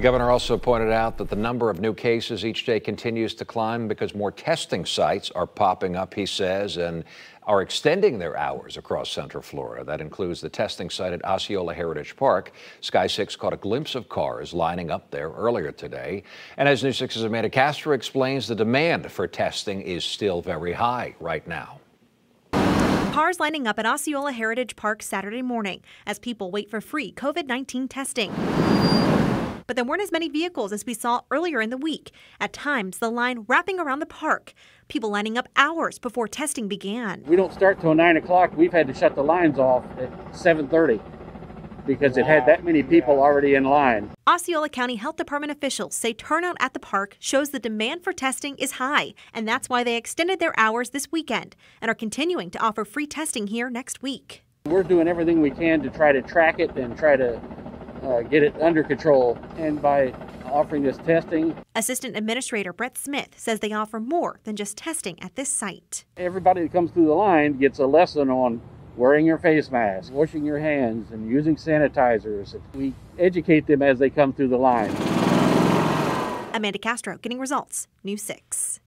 The governor also pointed out that the number of new cases each day continues to climb because more testing sites are popping up, he says, and are extending their hours across Central Florida. That includes the testing site at Osceola Heritage Park. Sky 6 caught a glimpse of cars lining up there earlier today. And as News 6's Amanda Castro explains, the demand for testing is still very high right now. Cars lining up at Osceola Heritage Park Saturday morning as people wait for free COVID 19 testing but there weren't as many vehicles as we saw earlier in the week. At times, the line wrapping around the park, people lining up hours before testing began. We don't start till 9 o'clock. We've had to shut the lines off at 7.30 because it had that many people already in line. Osceola County Health Department officials say turnout at the park shows the demand for testing is high, and that's why they extended their hours this weekend and are continuing to offer free testing here next week. We're doing everything we can to try to track it and try to uh, get it under control. And by offering this testing. Assistant Administrator Brett Smith says they offer more than just testing at this site. Everybody that comes through the line gets a lesson on wearing your face mask, washing your hands, and using sanitizers. We educate them as they come through the line. Amanda Castro getting results, News 6.